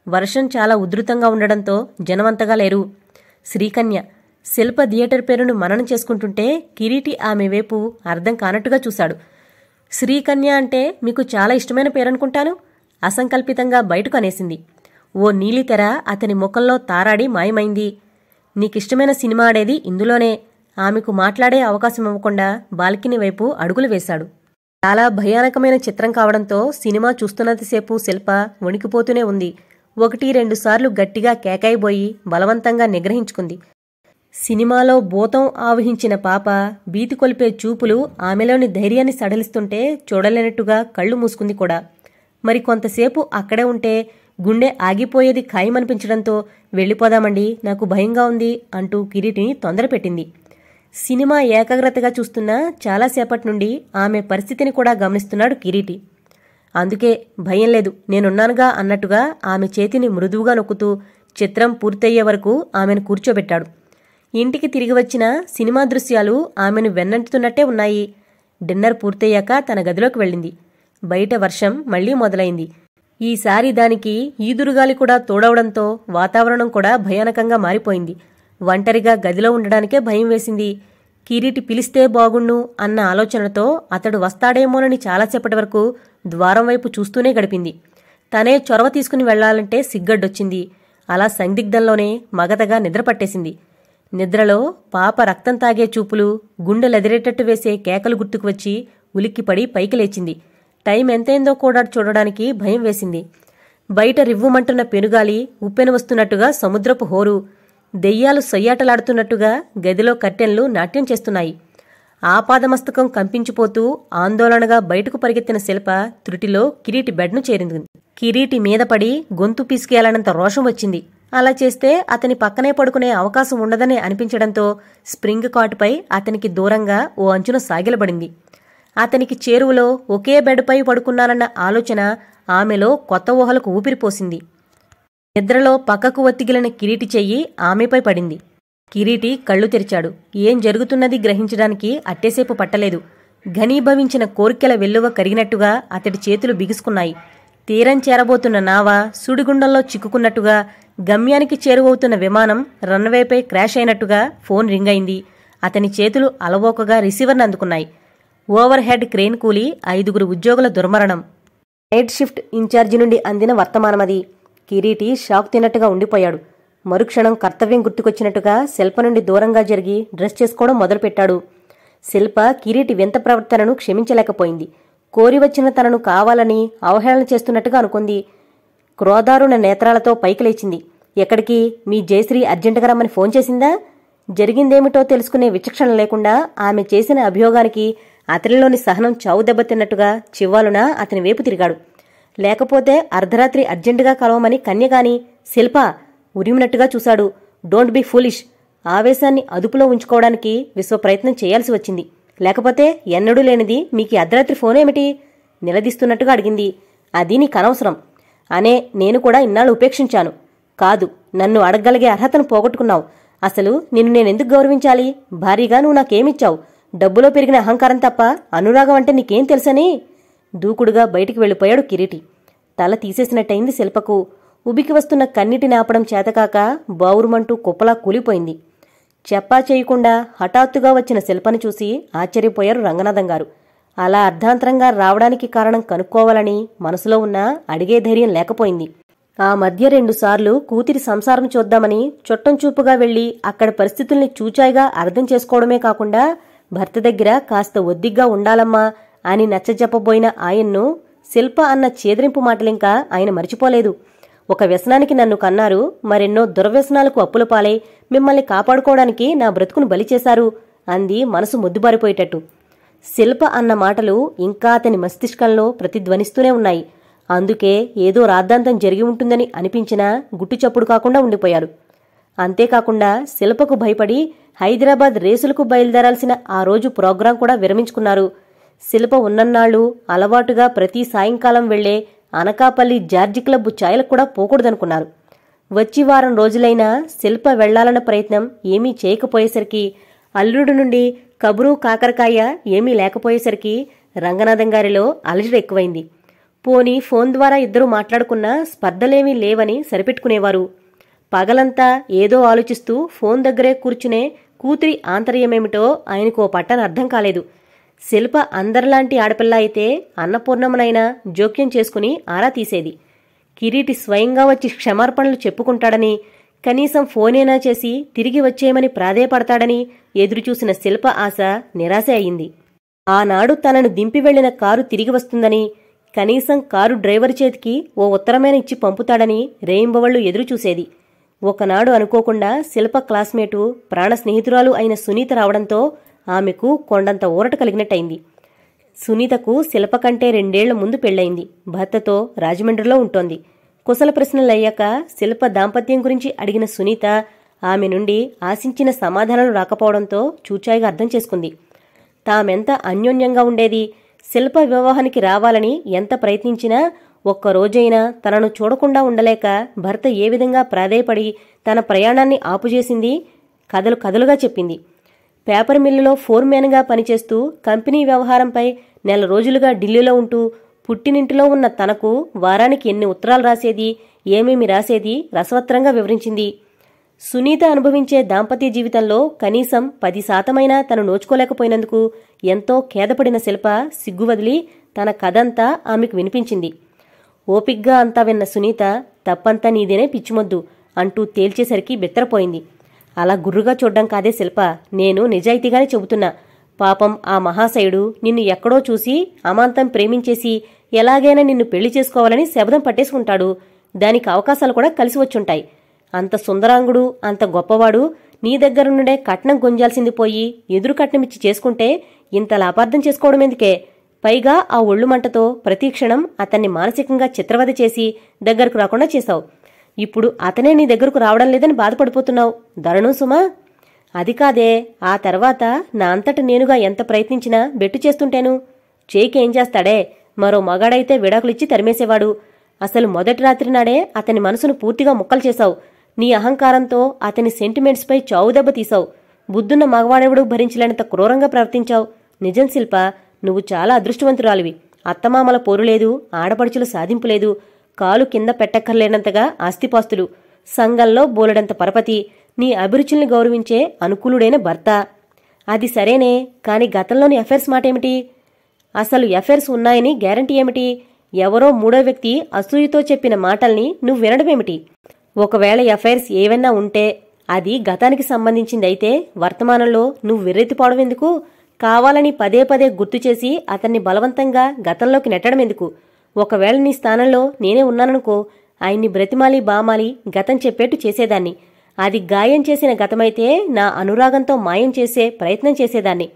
వర్షం చాలా ఉధృతంగా ఉండడంతో జనమంతగా లేరు. శ్రీకన్య శిల్ప థియేటర్ పేరును మననం చేసుకుంటుంటే కిరీటి ఆమె వైపు అర్థం కానట్టుగా చూశాడు. శ్రీకన్య అంటే మీకు చాలా ఇష్టమైన పేరనుకుంటాను? అసంకల్పితంగా బయటకు అనేసింది ఓ నీలితెర అతని ముఖంలో తారాడి మాయమైంది. నీకిష్టమైన సినిమా ఆడేది ఇందులోనే. ఆమెకు మాట్లాడే అవకాశం ఇవ్వకుండా బాల్కిని వైపు అడుగులు వేశాడు. చాలా భయానకమైన చిత్రం కావడంతో సినిమా చూస్తున్నంతసేపు శిల్ప వణికిపోతూనే ఉంది. ఒకటి రెండుసార్లు గట్టిగా కేకాయిపోయి బలవంతంగా నిగ్రహించుకుంది. సినిమాలో భూతం ఆవహించిన పాప భీతి కొలిపే చూపులు ఆమెలోని ధైర్యాన్ని సడలిస్తుంటే చూడలేనట్టుగా కళ్ళు మూసుకుంది కూడా. మరి కొంతసేపు అక్కడే ఉంటే గుండె ఆగిపోయేది ఖాయమనిపించడంతో వెళ్ళిపోదామండి నాకు భయంగా ఉంది అంటూ కిరీటిని తొందరపెట్టింది. సినిమా ఏకాగ్రతగా చూస్తున్న చాలాసేపటి నుండి ఆమె పరిస్థితిని కూడా గమనిస్తున్నాడు కిరీటి. అందుకే భయం లేదు నేనున్నానుగా అన్నట్టుగా ఆమె చేతిని మృదువుగా నొక్కుతూ చిత్రం పూర్తయ్యే వరకు ఆమెను కూర్చోబెట్టాడు. ఇంటికి తిరిగి వచ్చిన సినిమా దృశ్యాలు ఆమెను వెన్నంటుతున్నట్టే ఉన్నాయి. డిన్నర్ పూర్తయ్యాక తన గదిలోకి వెళ్ళింది. బయట వర్షం మళ్ళీ మొదలైంది. ఈసారి దానికి ఈదురుగాలి కూడా తోడవడంతో వాతావరణం కూడా భయానకంగా మారిపోయింది. ఒంటరిగా గదిలో ఉండడానికే భయం వేసింది. కిరీటి పిలిస్తే బాగుండు అన్న ఆలోచనతో అతడు వస్తాడేమోనని చాలాసేపటి వరకు ద్వారం వైపు చూస్తూనే గడిపింది. తనే చొరవ తీసుకుని వెళ్ళాలంటే సిగ్గడ్డొచ్చింది. అలా సందిగ్ధంలోనే మగతగా నిద్రపట్టేసింది. నిద్రలో పాప రక్తం తాగే చూపులు గుండెలెదిరేటట్టు వేసే కేకలు గుర్తుకు వచ్చి ఉలిక్కిపడి పైకి లేచింది. టైం ఎంతైందో కూడా చూడడానికి భయం వేసింది. బయట రివ్వుమంటున్న పెనుగాలి ఉప్పెన వస్తున్నట్టుగా సముద్రపు హోరు దెయ్యాలు సొయ్యాటలాడుతున్నట్టుగా గదిలో కట్టెన్లు నాట్యం చేస్తున్నాయి. ఆపాదమస్తకం కంపించిపోతూ ఆందోళనగా బయటకు పరిగెత్తిన శిల్ప త్రుటిలో కిరీటి బెడ్ను చేరింది. కిరీటి మీద పడి గొంతు పిసికేయాలన్నంత రోషం వచ్చింది. అలా చేస్తే అతని పక్కనే పడుకునే అవకాశం ఉండదని అనిపించడంతో స్ప్రింగ్ కాటుపై అతనికి దూరంగా ఓ అంచున సాగిలబడింది. అతనికి చేరువలో ఒకే బెడ్పై పడుకున్నానన్న ఆలోచన ఆమెలో కొత్త ఊహలకు ఊపిరిపోసింది. నిద్రలో పక్కకు ఒత్తిగిలిన కిరీటి చెయ్యి ఆమెపై పడింది. కిరీటి కళ్ళు తెరిచాడు. ఏం జరుగుతున్నది గ్రహించడానికి అట్టేసేపు పట్టలేదు. ఘనీభవించిన కోరికల వెల్లువ కరిగినట్టుగా అతడి చేతులు బిగుసుకున్నాయి. తీరం చేరబోతున్న నావ సుడిగుండంలో చిక్కుకున్నట్టుగా గమ్యానికి చేరువవుతున్న విమానం రన్వేపై క్రాష్ అయినట్టుగా ఫోన్ రింగ్ అయింది. అతని చేతులు అలవోకగా రిసీవర్ను అందుకున్నాయి. ఓవర్ హెడ్ క్రేన్ కూలి ఐదుగురు ఉద్యోగుల దుర్మరణం. నైట్ షిఫ్ట్ ఇన్ఛార్జి నుండి అందిన వర్తమానమది. కిరీటి షాక్ తిన్నట్టుగా ఉండిపోయాడు. మరుక్షణం కర్తవ్యం గుర్తుకొచ్చినట్టుగా శిల్ప నుండి దూరంగా జరిగి డ్రెస్ చేసుకోవడం మొదలుపెట్టాడు. శిల్ప కిరీటి వింత ప్రవర్తనను క్షమించలేకపోయింది. కోరి వచ్చిన తనను కావాలని అవహేళన చేస్తున్నట్టుగా అనుకుంది. క్రోధారుణ నేత్రాలతో పైకి లేచింది. ఎక్కడికి? మీ జయశ్రీ అర్జెంటుగా రమ్మని ఫోన్ చేసిందా? జరిగిందేమిటో తెలుసుకునే విచక్షణ లేకుండా ఆమె చేసిన అభియోగానికి అతనిలోని సహనం చావు దెబ్బతిన్నట్టుగా చివ్వాలున అతని వైపు తిరిగాడు. లేకపోతే అర్ధరాత్రి అర్జెంటుగా కలవమని కన్యగాని శిల్ప ఉరిమినట్టుగా చూశాడు. Don't be foolish. ఆవేశాన్ని అదుపులో ఉంచుకోవడానికి విశ్వ ప్రయత్నం చేయాల్సి వచ్చింది. లేకపోతే ఎన్నడూ లేనిది మీకు అర్ధరాత్రి ఫోన్ ఏమిటి? నిలదీస్తున్నట్టుగా అడిగింది. అది నీకు అనవసరం. అనే నేను కూడా ఇన్నాళ్ళు ఉపేక్షించాను. కాదు నన్ను అడగగలిగే అర్హతను పోగొట్టుకున్నావు. అసలు నిన్ను నేనెందుకు గౌరవించాలి? భారీగా నువ్వు నాకేమిచ్చావు? డబ్బులో పెరిగిన అహంకారం తప్ప అనురాగం అంటే నీకేం తెలుసని? దూకుడుగా బయటికి వెళ్ళిపోయాడు కిరీటి. తల తీసేసినట్టయింది శిల్పకు. ఉబికి వస్తున్న కన్నిటిని ఆపడం చేతకాక బావురుమంటూ కుప్పలా కూలిపోయింది. చెప్పా చేయకుండా హఠాత్తుగా వచ్చిన శిల్పని చూసి ఆశ్చర్యపోయారు రంగనాథం గారు. అలా అర్ధాంతరంగా రావడానికి కారణం కనుక్కోవాలని మనసులో ఉన్న అడిగే ధైర్యం లేకపోయింది. ఆ మధ్య రెండుసార్లు కూతురి సంసారం చూద్దామని చుట్టం చూపుగా వెళ్ళి అక్కడ పరిస్థితుల్ని చూచాయిగా అర్థం చేసుకోవడమే కాకుండా భర్త దగ్గర కాస్త ఒద్దిగ్గా ఉండాలమ్మా అని నచ్చజెప్పబోయిన ఆయన్ను శిల్ప అన్న చేదరింపు మాటలింకా ఆయన మరిచిపోలేదు. ఒక వ్యసనానికి నన్ను కన్నారు మరెన్నో దుర్వ్యసనాలకు అప్పుల పాలై మిమ్మల్ని కాపాడుకోవడానికి నా బ్రతుకును బలి చేశారు అంది మనసు మొద్దుబారిపోయేటట్టు. శిల్ప అన్న మాటలు ఇంకా అతని మస్తిష్కంలో ప్రతిధ్వనిస్తూనే ఉన్నాయి. అందుకే ఏదో రాద్ధాంతం జరిగి ఉంటుందని అనిపించినా గుట్టు చప్పుడు కాకుండా ఉండిపోయాడు అంతేకాకుండా శిల్పకు భయపడి హైదరాబాద్ రేసులకు బయలుదేరాల్సిన ఆ రోజు ప్రోగ్రాం కూడా విరమించుకున్నారు. శిల్ప ఉన్నన్నాళ్ళు అలవాటుగా ప్రతి సాయంకాలం వెళ్ళే అనకాపల్లి జార్జి క్లబ్ ఛాయలకు కూడా పోకూడదనుకున్నారు. వచ్చి వారం రోజులైనా శిల్ప వెళ్ళాలన్న ప్రయత్నం ఏమీ చేయకపోయేసరికి అల్లుడు నుండి కబురు కాకరకాయ ఏమీ లేకపోయేసరికి రంగనాథం గారిలో అలజడి ఎక్కువైంది. పోని ఫోన్ ద్వారా ఇద్దరు మాట్లాడుకున్నా స్పర్ధలేమీ లేవని సరిపెట్టుకునేవారు. పగలంతా ఏదో ఆలోచిస్తూ ఫోన్ దగ్గరే కూర్చునే కూతురి ఆంతర్యమేమిటో ఆయనకు ఓ పట్టన అర్థం కాలేదు. శిల్ప అందరిలాంటి ఆడపిల్ల అయితే అన్నపూర్ణమునైనా జోక్యం చేసుకుని ఆరా తీసేది. కిరీటి స్వయంగా వచ్చి క్షమార్పణలు చెప్పుకుంటాడని కనీసం ఫోనేనా చేసి తిరిగి వచ్చేయమని ప్రాధేయపడతాడని ఎదురుచూసిన శిల్ప ఆశ నిరాశ అయింది. ఆనాడు తనను దింపి వెళ్ళిన కారు తిరిగి వస్తుందని కనీసం కారు డ్రైవర్ చేతికి ఓ ఉత్తరమైన ఇచ్చి పంపుతాడని రేయింబవళ్ళు ఎదురుచూసేది. ఒకనాడు అనుకోకుండా శిల్ప క్లాస్మేటు ప్రాణ స్నేహితురాలు అయిన సునీత రావడంతో ఆమెకు కొండంత ఊరట కలిగినట్టయింది. సునీతకు శిల్ప కంటే రెండేళ్ళ ముందు పెళ్ళయింది భర్తతో రాజమండ్రిలో ఉంటోంది. కుశల ప్రశ్నలయ్యాక శిల్ప దాంపత్యం గురించి అడిగిన సునీత ఆమె నుండి ఆశించిన సమాధానాలు రాకపోవడంతో చూచాయిగా అర్థం చేసుకుంది. తామెంత అన్యోన్యంగా ఉండేది. శిల్ప వివాహానికి రావాలని ఎంత ప్రయత్నించినా ఒక్కరోజైనా తనను చూడకుండా ఉండలేక భర్త ఏ విధంగా ప్రాధేయపడి తన ప్రయాణాన్ని ఆపుచేసింది? కథలు కథలుగా చెప్పింది. పేపర్ మిల్లులో ఫోర్మ్యాన్గా పనిచేస్తూ కంపెనీ వ్యవహారంపై నెల రోజులుగా ఢిల్లీలో ఉంటూ పుట్టినింటిలో ఉన్న తనకు వారానికి ఎన్ని ఉత్తరాలు రాసేది ఏమేమి రాసేది రసవత్రంగా వివరించింది. సునీత అనుభవించే దాంపత్య జీవితంలో కనీసం పది శాతమైనా తను నోచుకోలేకపోయినందుకు ఎంతో ఖేదపడిన శిల్ప సిగ్గు వదిలి తన కథంతా ఆమెకు వినిపించింది. ఓపిగ్గా అంతా విన్న సునీత తప్పంతా నీదేనే పిచ్చిమొద్దు అంటూ తేల్చేసరికి బెత్తరపోయింది. అలా గుర్రుగా చూడ్డం కాదే శిల్ప. నేను నిజాయితీగానే చెబుతున్నా. పాపం ఆ మహాశయుడు నిన్ను ఎక్కడో చూసి అమాంతం ప్రేమించేసి ఎలాగైనా నిన్ను పెళ్ళి చేసుకోవాలని శబదం పట్టేసుకుంటాడు. దానికి అవకాశాలు కూడా కలిసి వచ్చుంటాయి. అంత సుందరాంగుడు అంత గొప్పవాడు నీ దగ్గర నుండే కట్నం గుంజాల్సింది పోయి ఎదురు కట్నమిచ్చి చేసుకుంటే ఇంతలా అపార్థం చేసుకోవడం ఎందుకే? పైగా ఆ ఒళ్ళు మంటతో ప్రతిక్షణం అతన్ని మానసికంగా చిత్రవద చేసి దగ్గరకు రాకుండా చేశావు. ఇప్పుడు అతనే నీ దగ్గరకు రావడం లేదని బాధపడిపోతున్నావు. ధరణు సుమా. అది కాదే ఆ తర్వాత నా అంతట నేనుగా ఎంత ప్రయత్నించినా బెట్టు చేస్తుంటేను. చేయికి ఏం చేస్తాడే? మరో మగాడైతే విడాకులిచ్చి తరిమేసేవాడు. అసలు మొదటి రాత్రి నాడే అతని మనసును పూర్తిగా ముక్కలు చేశావు. నీ అహంకారంతో అతని సెంటిమెంట్స్పై చావు దెబ్బ తీశావు. బుద్ధున్న మగవాడెవడూ భరించలేనంత క్రూరంగా ప్రవర్తించావు. నిజం శిల్ప నువ్వు చాలా అదృష్టవంతురాలివి. అత్తమామల పోరు లేదు ఆడపడుచుల సాధింపు లేదు. కాలు కింద పెట్టక్కర్లేనంతగా ఆస్తిపాస్తులు. సంఘంలో బోలెడంత పరపతి. నీ అభిరుచుల్ని గౌరవించే అనుకూలుడైన భర్త. అది సరేనే కాని గతంలోని అఫైర్స్ మాటేమిటి? అసలు ఎఫైర్స్ ఉన్నాయని గ్యారంటీ ఏమిటి? ఎవరో మూడో వ్యక్తి అసూయతో చెప్పిన మాటల్ని నువ్వు వినడమేమిటి ఒకవేళ ఎఫైర్స్ ఏవైనా ఉంటే అది గతానికి సంబంధించిందైతే వర్తమానంలో నువ్వు విర్రెత్తిపోవడం ఎందుకు? కావాలని పదే పదే గుర్తు చేసి అతన్ని బలవంతంగా గతంలోకి నెట్టడం ఎందుకు? ఒకవేళ నీ స్థానంలో నేనే ఉన్నాననుకో ఆయన్ని బ్రతిమాలి బామాలి గతం చెప్పేట్టు చేసేదాన్ని. అది గాయం చేసిన గతమైతే నా అనురాగంతో మాయం చేసే ప్రయత్నం చేసేదాన్ని.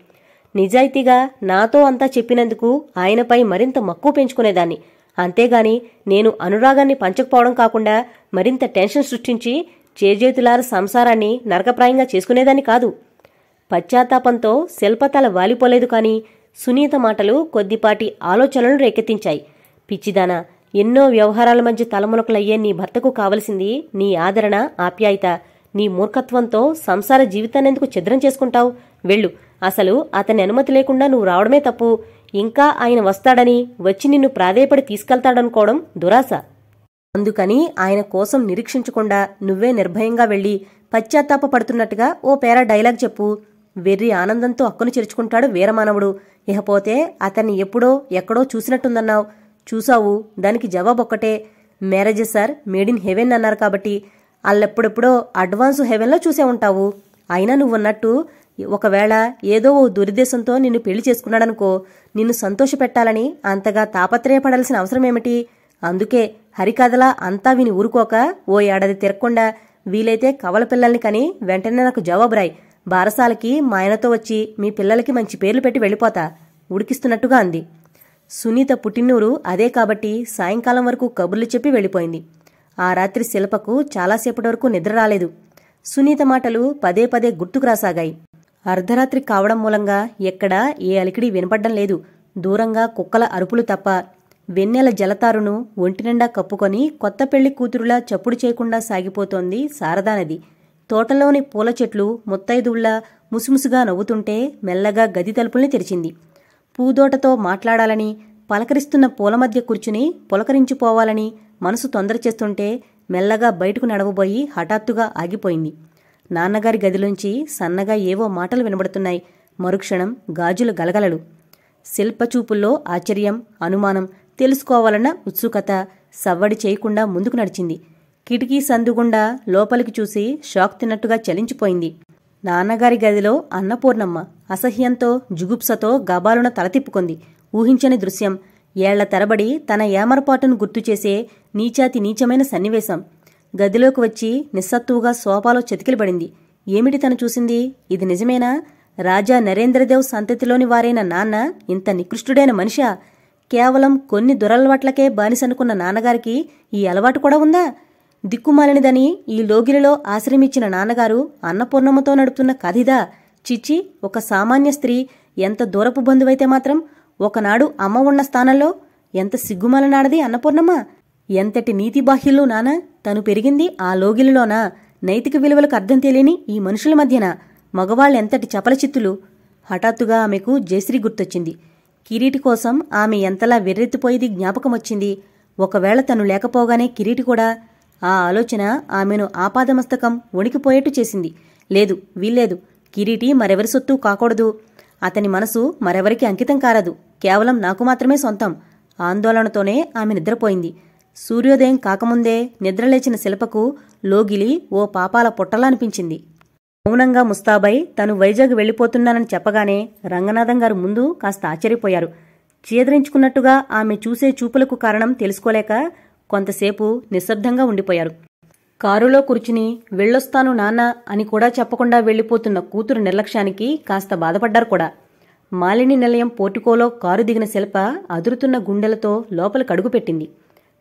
నిజాయితీగా నాతో అంతా చెప్పినందుకు ఆయనపై మరింత మక్కువ పెంచుకునేదాన్ని. అంతేగాని నేను అనురాగాన్ని పంచకపోవడం కాకుండా మరింత టెన్షన్ సృష్టించి చేజేతులార సంసారాన్ని నరకప్రాయంగా చేసుకునేదాన్ని కాదు. పశ్చాత్తాపంతో శిల్పతల వాలిపోలేదు కాని సునీత మాటలు కొద్దిపాటి ఆలోచనలను రేకెత్తించాయి. పిచ్చిదానా ఎన్నో వ్యవహారాల మధ్య తలమునకలయ్యే నీ భర్తకు కావలసింది నీ ఆదరణ ఆప్యాయత నీ మూర్ఖత్వంతో సంసార జీవితాన్నెందుకు ఛిద్రం చేసుకుంటావు? వెళ్ళు. అసలు అతని అనుమతి లేకుండా నువ్వు రావడమే తప్పు. ఇంకా ఆయన వస్తాడని వచ్చి నిన్ను ప్రాధేయపడి తీసుకెళ్తాడనుకోవడం దురాశ. అందుకని ఆయన కోసం నిరీక్షించకుండా నువ్వే నిర్భయంగా వెళ్ళి పశ్చాత్తాప పడుతున్నట్టుగా ఓ పేర డైలాగ్ చెప్పు. వెర్రి ఆనందంతో అక్కును చేర్చుకుంటాడు వీరమానవుడు. ఇకపోతే అతన్ని ఎప్పుడో ఎక్కడో చూసినట్టుందన్నావు. చూసావు దానికి జవాబు ఒక్కటే marriage sir made in heaven అన్నారు కాబట్టి. అల్లెప్పుడెప్పుడో అడ్వాన్స్ హెవెన్లో చూసే ఉంటావు. అయినా నువ్వున్నట్టు ఒకవేళ ఏదో ఓ దురుద్దేశంతో నిన్ను పెళ్ళి చేసుకున్నాడనుకో నిన్ను సంతోషపెట్టాలని అంతగా తాపత్రయపడాల్సిన అవసరమేమిటి? అందుకే హరికథలా అంతా విని ఊరుకోక ఓ ఏడాది తిరగకుండా వీలైతే కవల పిల్లల్ని కని వెంటనే నాకు జవాబు రాయి బారసాలకి మా ఆయనతో వచ్చి మీ పిల్లలకి మంచి పేర్లు పెట్టి వెళ్ళిపోతా ఉడికిస్తున్నట్టుగా అంది. సునీత పుట్టినూరు అదే కాబట్టి సాయంకాలం వరకు కబుర్లు చెప్పి వెళ్ళిపోయింది. ఆ రాత్రి శిల్పకు చాలాసేపటి వరకు నిద్ర రాలేదు. సునీత మాటలు పదే పదే గుర్తుకు రాసాగాయి. అర్ధరాత్రి కావడం మూలంగా ఎక్కడా ఏ అలికిడి వినపడ్డం లేదు. దూరంగా కుక్కల అరుపులు తప్ప వెన్నెల జలతారును ఒంటినిండా కప్పుకొని కొత్త పెళ్ళి కూతురులా చప్పుడు చేయకుండా సాగిపోతోంది శారదానది. తోటలోని పూల చెట్లు ముత్తైదుళ్ళా ముసుముసుగా నవ్వుతుంటే మెల్లగా గది తలుపుల్ని తెరిచింది. పూదోటతో మాట్లాడాలని పలకరిస్తున్న పూల మధ్య కూర్చుని పులకరించిపోవాలని మనసు తొందర చేస్తుంటే మెల్లగా బయటకు నడవబోయి హఠాత్తుగా ఆగిపోయింది. నాన్నగారి గదిలోంచి సన్నగా ఏవో మాటలు వినబడుతున్నాయి. మరుక్షణం గాజుల గలగలలు. శిల్పచూపుల్లో ఆశ్చర్యం అనుమానం తెలుసుకోవాలన్న ఉత్సుకత సవ్వడి చేయకుండా ముందుకు నడిచింది. కిటికీ సందుగుండా లోపలికి చూసి షాక్ తిన్నట్టుగా చలించిపోయింది. నాన్నగారి గదిలో అన్నపూర్ణమ్మ అసహ్యంతో జుగుప్సతో గబాలున తల తిప్పుకుంది. ఊహించని దృశ్యం. ఏళ్ళ తరబడి తన ఏమరపాటును గుర్తుచేసే నీచాతి నీచమైన సన్నివేశం. గదిలోకి వచ్చి నిస్సత్తువుగా సోఫాలో చెతికిలబడింది. ఏమిటి తను చూసింది? ఇది నిజమేనా? రాజా నరేంద్రదేవ్ సంతతిలోని వారైన నాన్న ఇంత నికృష్టుడైన మనిషా? కేవలం కొన్ని దురలవాట్లకే బానిసనుకున్న నాన్నగారికి ఈ అలవాటు కూడా ఉందా? దిక్కుమాలినదని ఈ లోగిలిలో ఆశ్రమించిన నాన్నగారు అన్నపూర్ణమ్మతో నడుపుతున్న కథిదా చిచ్చి ఒక సామాన్య స్త్రీ ఎంత దూరపు బంధువైతే మాత్రం ఒకనాడు అమ్మ ఉన్న స్థానంలో ఎంత సిగ్గుమాలనాడది అన్నపూర్ణమ్మ? ఎంతటి నీతి బాహ్యులు నానా? తను పెరిగింది ఆ లోగిలిలోనా? నైతిక విలువలకు అర్థం తెలియని ఈ మనుషుల మధ్యన మగవాళ్ళెంతటి చపలచిత్తులు? హఠాత్తుగా ఆమెకు జయశ్రీ గుర్తొచ్చింది. కిరీటి కోసం ఆమె ఎంతలా వెర్రెత్తిపోయేది జ్ఞాపకం వచ్చింది ఒకవేళ తను లేకపోగానే కిరీటి కూడా ఆ ఆలోచన ఆమెను ఆపాదమస్తకం వణికిపోయేట్టు చేసింది. లేదు వీల్లేదు. కిరీటి మరెవరి సొత్తు కాకూడదు. అతని మనసు మరెవరికి అంకితం కారదు. కేవలం నాకు మాత్రమే సొంతం. ఆందోళనతోనే ఆమె నిద్రపోయింది. సూర్యోదయం కాకముందే నిద్రలేచిన శిల్పకు లోగిలి ఓ పాపాల పొట్టలనిపించింది. మౌనంగా ముస్తాబై తను వైజాగ్ వెళ్ళిపోతున్నానని చెప్పగానే రంగనాథం గారు ముందు కాస్త ఆశ్చర్యపోయారు. చీదరించుకున్నట్టుగా ఆమె చూసే చూపులకు కారణం తెలుసుకోలేక కొంతసేపు నిశ్శబ్దంగా ఉండిపోయారు. కారులో కూర్చుని వెళ్ళొస్తాను నాన్న అని కూడా చెప్పకుండా వెళ్ళిపోతున్న కూతురు నిర్లక్ష్యానికి కాస్త బాధపడ్డారు కూడా. మాలిని నిలయం పోర్టుకోలో కారు దిగిన శిల్ప అదురుతున్న గుండెలతో లోపలికి అడుగుపెట్టింది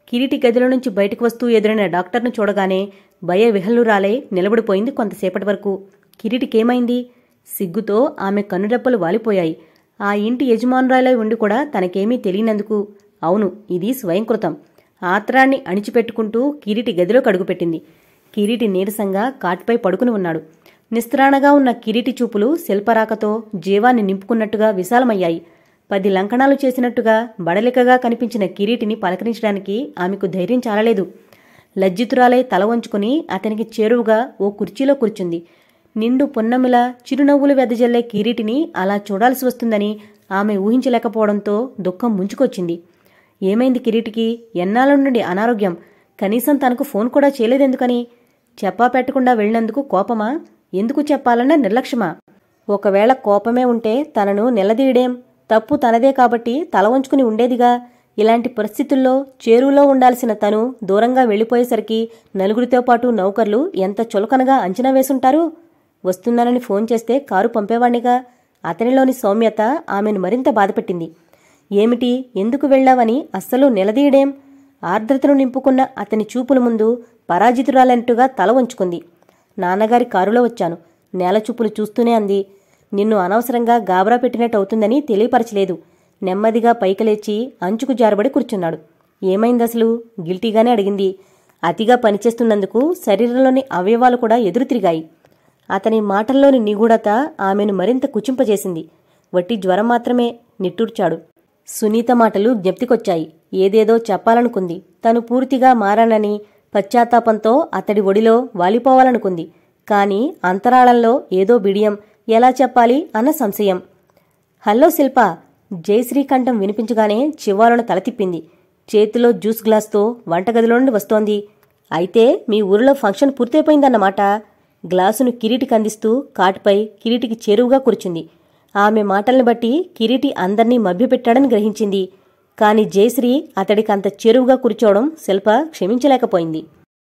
కిరీటి గదిలో నుంచి బయటకు వస్తూ ఎదురైన డాక్టర్ను చూడగానే భయ విహల్లురాలై నిలబడిపోయింది కొంతసేపటి వరకు. కిరీటికేమైంది? సిగ్గుతో ఆమె కన్నుడెప్పలు వాలిపోయాయి. ఆ ఇంటి యజమానురాలై ఉండి కూడా తనకేమీ తెలియనందుకు. అవును ఇది స్వయంకృతం. ఆత్రాన్ని అణిచిపెట్టుకుంటూ కిరీటి గదిలో కడుగుపెట్టింది. కిరీటి నీరసంగా కాటిపై పడుకుని ఉన్నాడు. నిస్త్రాణగా ఉన్న కిరీటి చూపులు శిల్పరాకతో జీవాన్ని నింపుకున్నట్టుగా విశాలమయ్యాయి. పది లంకణాలు చేసినట్టుగా బడలికగా కనిపించిన కిరీటిని పలకరించడానికి ఆమెకు ధైర్యం చాలలేదు. లజ్జితురాలై తల వంచుకుని అతనికి చేరువుగా ఓ కుర్చీలో కూర్చుంది. నిండు పున్నమిలా చిరునవ్వులు వెదజల్లే కిరీటిని అలా చూడాల్సి వస్తుందని ఆమె ఊహించలేకపోవడంతో దుఃఖం ముంచుకొచ్చింది. ఏమైంది కిరీటికి? ఎన్నాళ్ళ నుండి అనారోగ్యం. కనీసం తనకు ఫోన్ కూడా చేయలేదెందుకని? చెప్పా పెట్టకుండా వెళ్ళినందుకు కోపమా? ఎందుకు చెప్పాలన్న నిర్లక్ష్యమా? ఒకవేళ కోపమే ఉంటే తనను నిలదీయడేం? తప్పు తనదే కాబట్టి తల వంచుకుని ఉండేదిగా? ఇలాంటి పరిస్థితుల్లో చేరువలో ఉండాల్సిన తను దూరంగా వెళ్ళిపోయేసరికి నలుగురితో పాటు నౌకర్లు ఎంత చులకనగా అంచనా వేసుంటారు? వస్తున్నానని ఫోన్ చేస్తే కారు పంపేవాణ్ణిగా? అతనిలోని సౌమ్యత ఆమెను మరింత బాధపెట్టింది. ఏమిటి? ఎందుకు వెళ్ళావని అస్సలు నిలదీయడేం. ఆర్ద్రతను నింపుకున్న అతని చూపుల ముందు పరాజితురాలన్నట్టుగా తల వంచుకుంది. నాన్నగారి కారులో వచ్చాను. నేల చూపులు చూస్తూనే అంది. నిన్ను అనవసరంగా గాబరా పెట్టినట్టు అవుతుందని తెలియపరచలేదు. నెమ్మదిగా పైకి లేచి అంచుకు జారబడి కూర్చున్నాడు. ఏమైంది అసలు? గిల్టీగానే అడిగింది. అతిగా పనిచేస్తున్నందుకు శరీరంలోని అవయవాలు కూడా ఎదురు తిరిగాయి. అతని మాటల్లోని నిగూఢత ఆమెను మరింత కుచింపజేసింది. వట్టి జ్వరం మాత్రమే నిట్టూర్చాడు. సునీత మాటలు జ్ఞప్తికొచ్చాయి ఏదేదో చెప్పాలనుకుంది. తను పూర్తిగా మారానని పశ్చాత్తాపంతో అతడి ఒడిలో వాలిపోవాలనుకుంది. కాని అంతరాళంలో ఏదో బిడియం ఎలా చెప్పాలి అన్న సంశయం. హలో శిల్ప! జయశ్రీకంఠం వినిపించగానే చివ్వాలను తల తిప్పింది. చేతిలో జ్యూస్ గ్లాస్తో వంటగదిలో నుండి వస్తోంది. అయితే మీ ఊరిలో ఫంక్షన్ పూర్తయిపోయిందన్నమాట. గ్లాసును కిరీటికి అందిస్తూ కాటుపై కిరీటికి చేరువుగా కూర్చుంది. ఆమె మాటలను బట్టి కిరీటి అందర్నీ మభ్యపెట్టాడని గ్రహించింది. కాని జయశ్రీ అతడికి అంత చెరువుగా కూర్చోవడం శిల్ప క్షమించలేకపోయింది.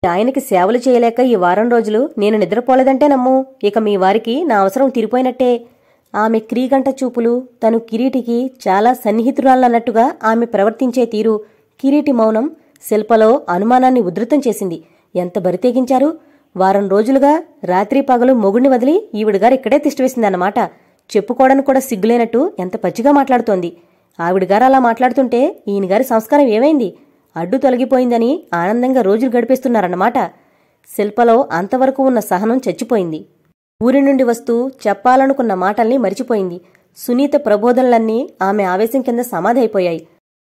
ఆయనకి సేవలు చేయలేక ఈ వారం రోజులు నేను నిద్రపోలేదంటే నమ్ము. ఇక మీ వారికి నా అవసరం తీరిపోయినట్టే. ఆమె క్రీగంట చూపులు తను కిరీటికి చాలా సన్నిహితురాలన్నట్టుగా ఆమె ప్రవర్తించే తీరు కిరీటి మౌనం శిల్పలో అనుమానాన్ని ఉధృతం చేసింది. ఎంత బరితెగించారు వారం రోజులుగా రాత్రి పగలు మొగుడిని వదిలి ఈవిడగారు ఇక్కడే తిష్టవేసిందన్నమాట. చెప్పుకోవడానికి కూడా సిగ్గులేనట్టు ఎంత పచ్చిగా మాట్లాడుతోంది. ఆవిడగారు అలా మాట్లాడుతుంటే ఈయనగారి సంస్కారం ఏమైంది? అడ్డు తొలగిపోయిందని ఆనందంగా రోజులు గడిపేస్తున్నారన్నమాట. శిల్పలో అంతవరకు ఉన్న సహనం చచ్చిపోయింది. ఊరి నుండి వస్తూ చెప్పాలనుకున్న మాటల్ని మరిచిపోయింది. సునీత ప్రబోధనలన్నీ ఆమె ఆవేశం కింద సమాధి అయిపోయాయి.